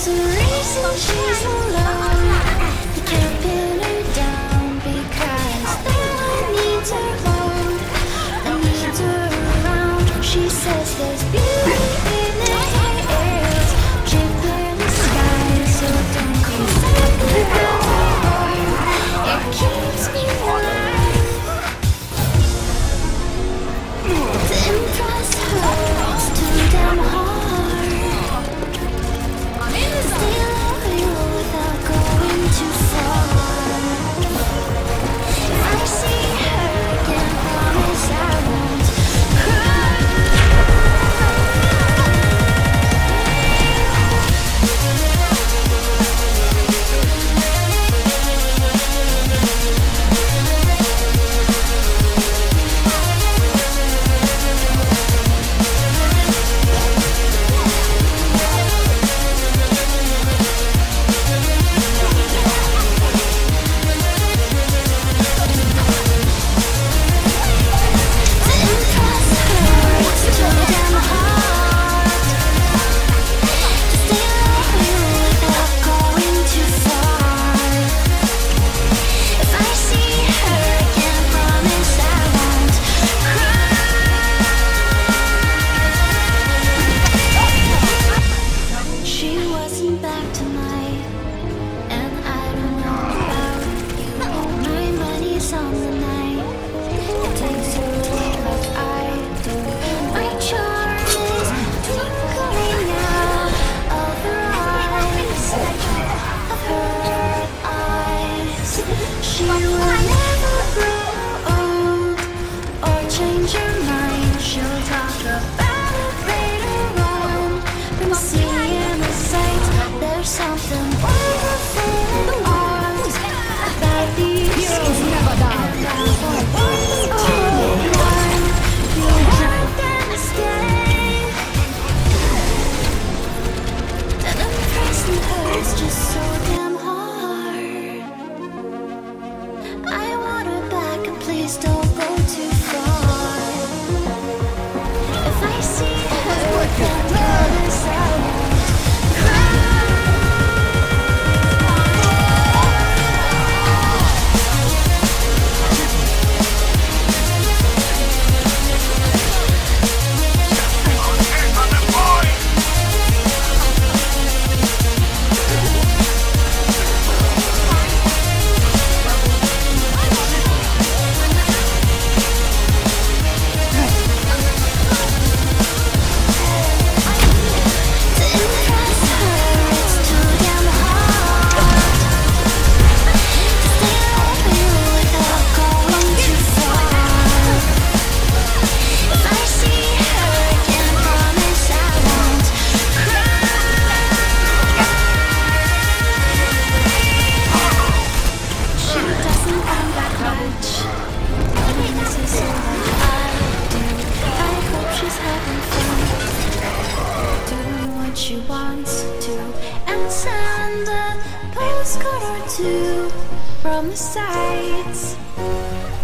There's a reason she's alone. crystal too from the sights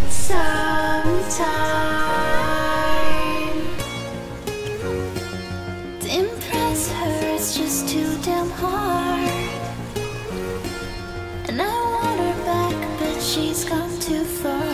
sometime. To impress her, it's just too damn hard. And I want her back, but she's gone too far.